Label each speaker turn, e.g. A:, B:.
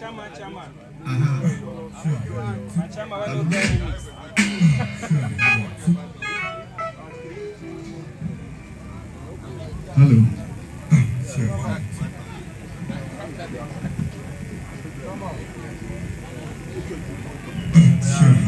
A: Chairman, chama. Uh-huh. Hello. Sure. Sure.